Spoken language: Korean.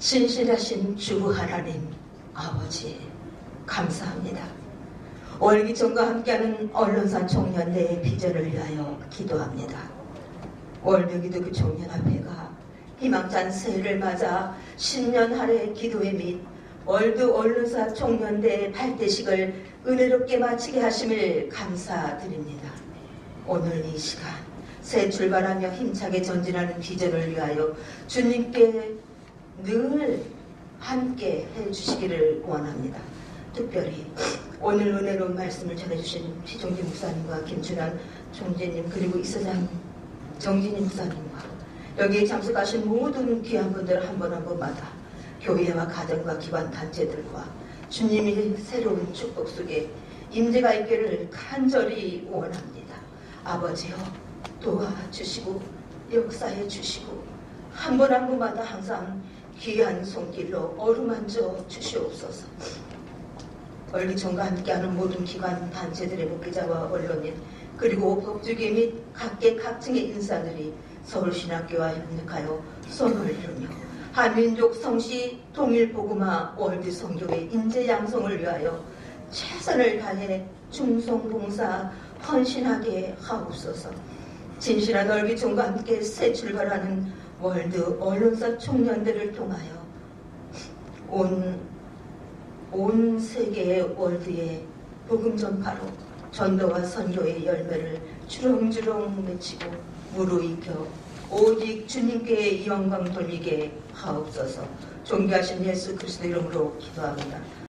신실하신 주 하나님 아버지 감사합니다. 월기청과 함께하는 언론사 청년대의 비전을 위하여 기도합니다. 월드기독교 청년합회가 희망찬 새해를 맞아 신년 할애 기도회 및 월드 언론사 청년대 발대식을 은혜롭게 마치게 하심을 감사드립니다. 오늘 이 시간 새 출발하며 힘차게 전진하는 비전을 위하여 주님께 늘 함께 해주시기를 원합니다. 특별히 오늘 은혜로운 말씀을 전해주신 피종진 목사님과 김준환 총재님 그리고 이사장 정진희 목사님과 여기에 참석하신 모든 귀한 분들 한분한 분마다 교회와 가정과 기관 단체들과 주님이 새로운 축복 속에 임재가 있기를 간절히 원합니다. 아버지여 도와주시고 역사해 주시고 한분한 분마다 항상 귀한 손길로 어루만져 주시옵소서. 권리청과 함께하는 모든 기관 단체들의 목회자와 언론인 그리고 법조계 및 각계 각층의 인사들이 서울신학교와 협력하여 손을 이루며 한민족 성시 통일보구마 월드성교회 인재 양성을 위하여 최선을 다해 중성봉사 헌신하게 하옵소서 진실한 얼기총과 함께 새 출발하는 월드 언론사 청년들을 통하여 온, 온 세계의 월드의 복음 전파로 전도와 선교의 열매를 주렁주렁 맺히고 무르익혀 오직 주님께 영광 돌리게 하옵소서 존귀하신 예수 그리스도 이름으로 기도합니다.